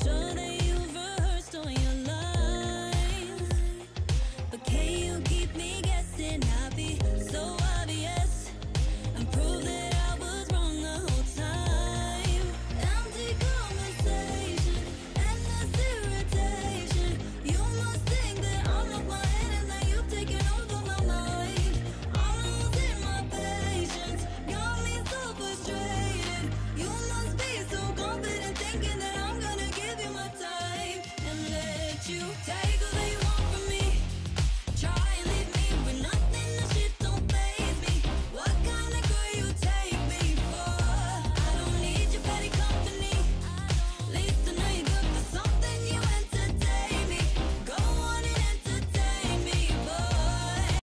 sure they